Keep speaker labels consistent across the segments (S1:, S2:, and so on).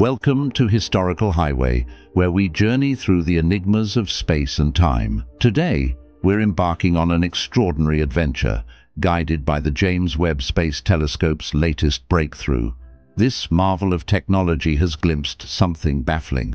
S1: Welcome to Historical Highway, where we journey through the enigmas of space and time. Today, we're embarking on an extraordinary adventure, guided by the James Webb Space Telescope's latest breakthrough. This marvel of technology has glimpsed something baffling,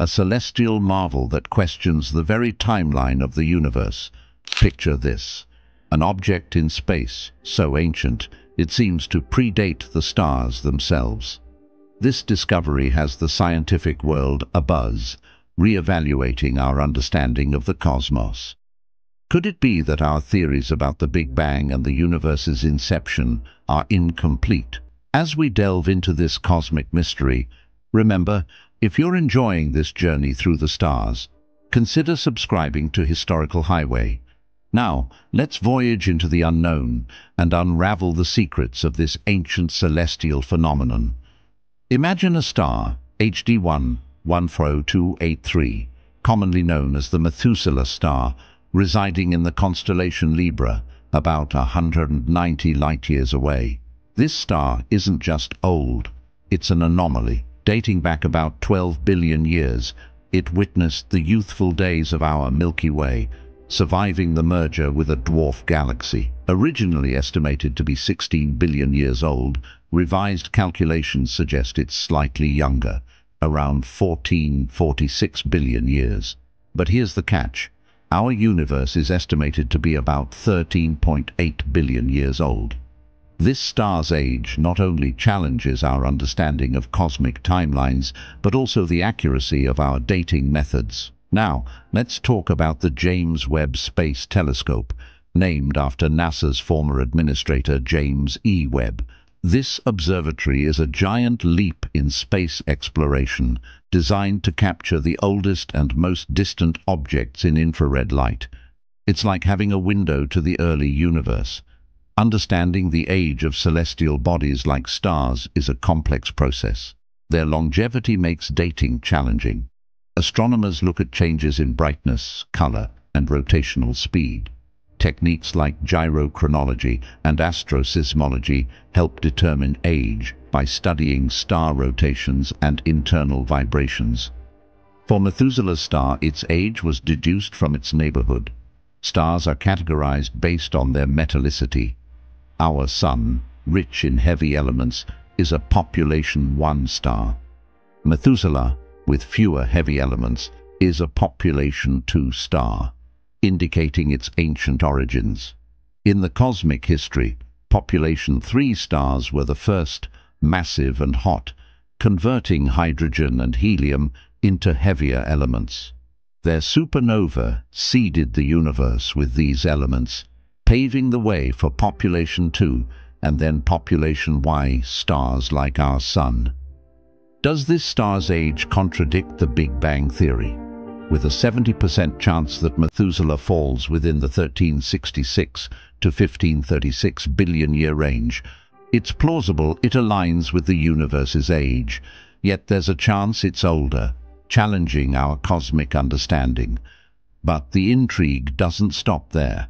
S1: a celestial marvel that questions the very timeline of the universe. Picture this, an object in space, so ancient, it seems to predate the stars themselves. This discovery has the scientific world abuzz, re-evaluating our understanding of the cosmos. Could it be that our theories about the Big Bang and the universe's inception are incomplete? As we delve into this cosmic mystery, remember, if you're enjoying this journey through the stars, consider subscribing to Historical Highway. Now, let's voyage into the unknown and unravel the secrets of this ancient celestial phenomenon. Imagine a star, HD 1 14283, commonly known as the Methuselah star, residing in the constellation Libra, about 190 light-years away. This star isn't just old, it's an anomaly. Dating back about 12 billion years, it witnessed the youthful days of our Milky Way, surviving the merger with a dwarf galaxy. Originally estimated to be 16 billion years old, Revised calculations suggest it's slightly younger, around 1446 billion years. But here's the catch. Our universe is estimated to be about 13.8 billion years old. This star's age not only challenges our understanding of cosmic timelines, but also the accuracy of our dating methods. Now, let's talk about the James Webb Space Telescope, named after NASA's former administrator James E. Webb. This observatory is a giant leap in space exploration, designed to capture the oldest and most distant objects in infrared light. It's like having a window to the early universe. Understanding the age of celestial bodies like stars is a complex process. Their longevity makes dating challenging. Astronomers look at changes in brightness, color, and rotational speed. Techniques like gyrochronology and asteroseismology help determine age by studying star rotations and internal vibrations. For Methuselah's star, its age was deduced from its neighborhood. Stars are categorized based on their metallicity. Our Sun, rich in heavy elements, is a population 1 star. Methuselah, with fewer heavy elements, is a population 2 star indicating its ancient origins. In the cosmic history, population 3 stars were the first, massive and hot, converting hydrogen and helium into heavier elements. Their supernova seeded the universe with these elements, paving the way for population 2 and then population Y stars like our Sun. Does this star's age contradict the Big Bang Theory? With a 70% chance that Methuselah falls within the 1366 to 1536 billion year range. It's plausible it aligns with the universe's age, yet there's a chance it's older, challenging our cosmic understanding. But the intrigue doesn't stop there.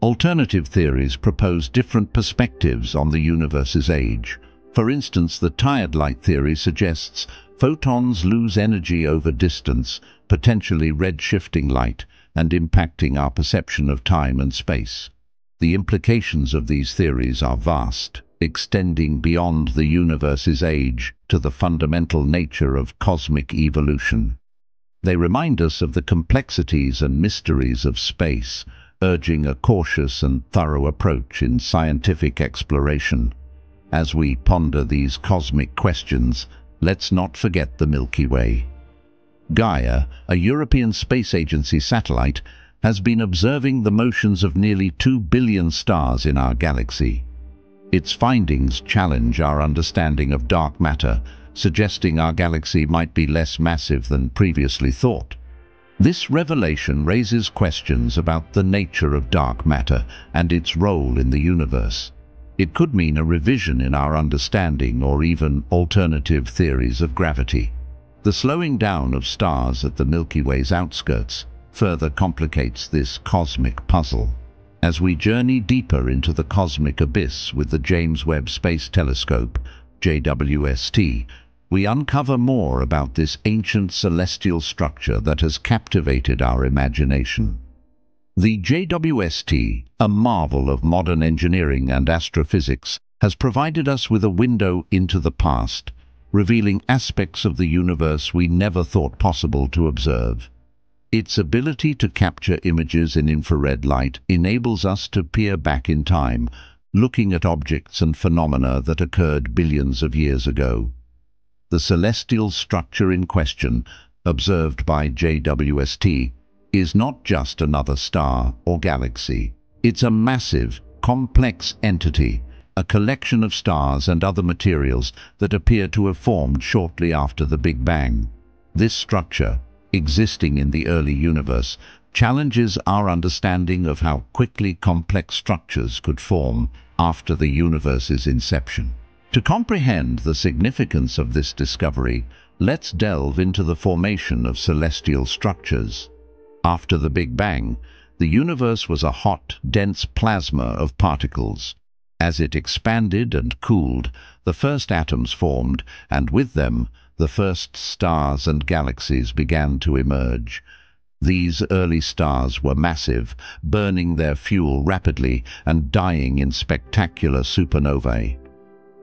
S1: Alternative theories propose different perspectives on the universe's age. For instance, the tired light theory suggests photons lose energy over distance, potentially red-shifting light and impacting our perception of time and space. The implications of these theories are vast, extending beyond the universe's age to the fundamental nature of cosmic evolution. They remind us of the complexities and mysteries of space, urging a cautious and thorough approach in scientific exploration. As we ponder these cosmic questions, let's not forget the Milky Way. Gaia, a European Space Agency satellite, has been observing the motions of nearly 2 billion stars in our galaxy. Its findings challenge our understanding of dark matter, suggesting our galaxy might be less massive than previously thought. This revelation raises questions about the nature of dark matter and its role in the universe. It could mean a revision in our understanding or even alternative theories of gravity. The slowing down of stars at the Milky Way's outskirts further complicates this cosmic puzzle. As we journey deeper into the cosmic abyss with the James Webb Space Telescope, JWST, we uncover more about this ancient celestial structure that has captivated our imagination. The JWST, a marvel of modern engineering and astrophysics, has provided us with a window into the past, revealing aspects of the universe we never thought possible to observe. Its ability to capture images in infrared light enables us to peer back in time, looking at objects and phenomena that occurred billions of years ago. The celestial structure in question, observed by JWST, is not just another star or galaxy. It's a massive, complex entity, a collection of stars and other materials that appear to have formed shortly after the Big Bang. This structure, existing in the early universe, challenges our understanding of how quickly complex structures could form after the universe's inception. To comprehend the significance of this discovery, let's delve into the formation of celestial structures. After the Big Bang, the universe was a hot, dense plasma of particles. As it expanded and cooled, the first atoms formed, and with them, the first stars and galaxies began to emerge. These early stars were massive, burning their fuel rapidly and dying in spectacular supernovae.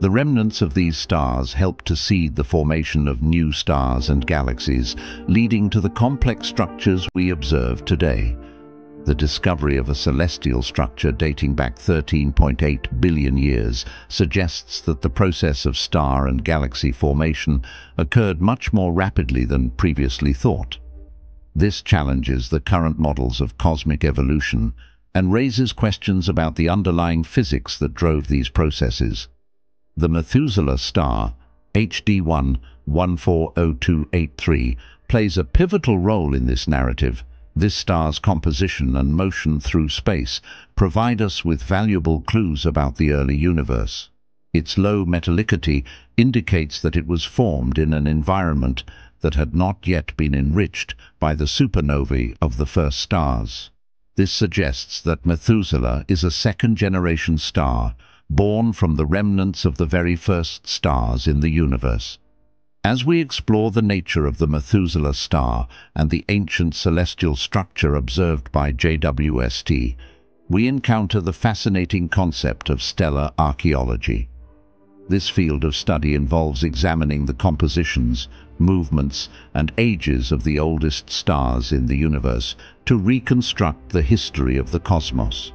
S1: The remnants of these stars help to seed the formation of new stars and galaxies, leading to the complex structures we observe today. The discovery of a celestial structure dating back 13.8 billion years suggests that the process of star and galaxy formation occurred much more rapidly than previously thought. This challenges the current models of cosmic evolution and raises questions about the underlying physics that drove these processes. The Methuselah star, HD 1 140283, plays a pivotal role in this narrative. This star's composition and motion through space provide us with valuable clues about the early universe. Its low metallicity indicates that it was formed in an environment that had not yet been enriched by the supernovae of the first stars. This suggests that Methuselah is a second-generation star born from the remnants of the very first stars in the universe. As we explore the nature of the Methuselah star and the ancient celestial structure observed by JWST, we encounter the fascinating concept of stellar archaeology. This field of study involves examining the compositions, movements and ages of the oldest stars in the universe to reconstruct the history of the cosmos.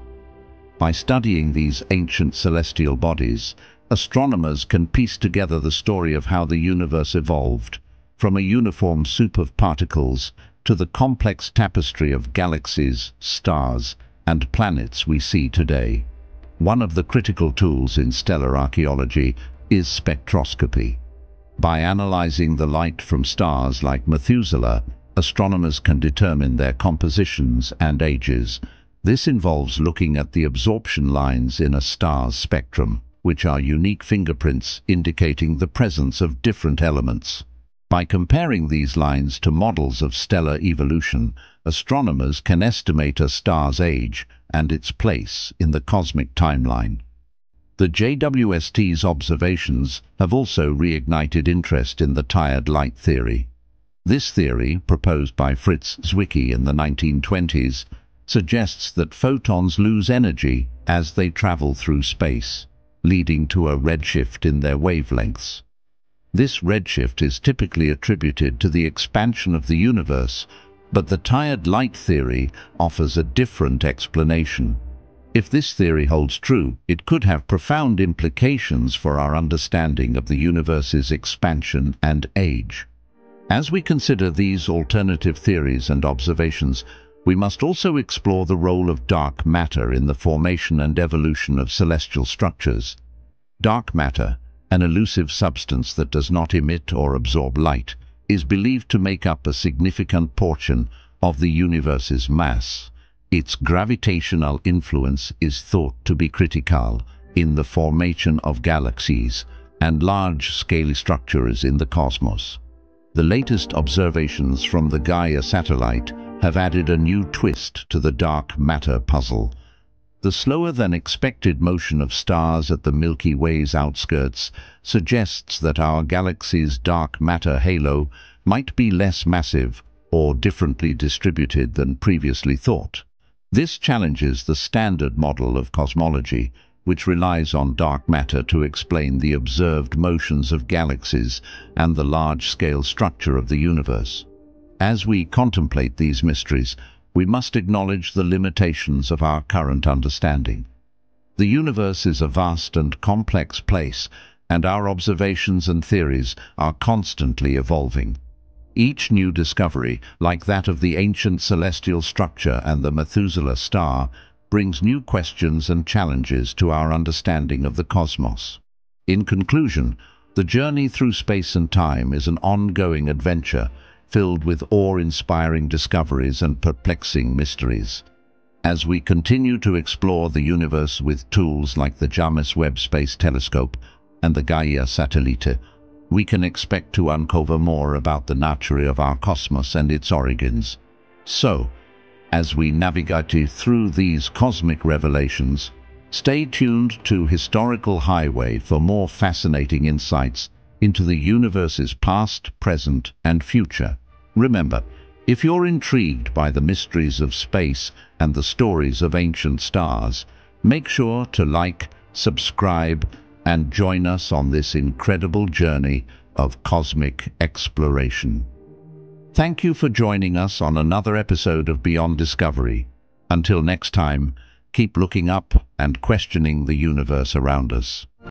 S1: By studying these ancient celestial bodies, astronomers can piece together the story of how the universe evolved, from a uniform soup of particles to the complex tapestry of galaxies, stars, and planets we see today. One of the critical tools in stellar archaeology is spectroscopy. By analyzing the light from stars like Methuselah, astronomers can determine their compositions and ages, this involves looking at the absorption lines in a star's spectrum, which are unique fingerprints indicating the presence of different elements. By comparing these lines to models of stellar evolution, astronomers can estimate a star's age and its place in the cosmic timeline. The JWST's observations have also reignited interest in the tired light theory. This theory, proposed by Fritz Zwicky in the 1920s, suggests that photons lose energy as they travel through space, leading to a redshift in their wavelengths. This redshift is typically attributed to the expansion of the universe, but the tired light theory offers a different explanation. If this theory holds true, it could have profound implications for our understanding of the universe's expansion and age. As we consider these alternative theories and observations, we must also explore the role of dark matter in the formation and evolution of celestial structures. Dark matter, an elusive substance that does not emit or absorb light, is believed to make up a significant portion of the universe's mass. Its gravitational influence is thought to be critical in the formation of galaxies and large-scale structures in the cosmos. The latest observations from the Gaia satellite have added a new twist to the dark matter puzzle. The slower-than-expected motion of stars at the Milky Way's outskirts suggests that our galaxy's dark matter halo might be less massive or differently distributed than previously thought. This challenges the standard model of cosmology, which relies on dark matter to explain the observed motions of galaxies and the large-scale structure of the universe. As we contemplate these mysteries, we must acknowledge the limitations of our current understanding. The universe is a vast and complex place, and our observations and theories are constantly evolving. Each new discovery, like that of the ancient celestial structure and the Methuselah star, brings new questions and challenges to our understanding of the cosmos. In conclusion, the journey through space and time is an ongoing adventure filled with awe-inspiring discoveries and perplexing mysteries. As we continue to explore the universe with tools like the James Webb Space Telescope and the Gaia Satellite, we can expect to uncover more about the nature of our cosmos and its origins. So, as we navigate through these cosmic revelations, stay tuned to Historical Highway for more fascinating insights into the universe's past, present and future. Remember, if you're intrigued by the mysteries of space and the stories of ancient stars, make sure to like, subscribe and join us on this incredible journey of cosmic exploration. Thank you for joining us on another episode of Beyond Discovery. Until next time, keep looking up and questioning the universe around us.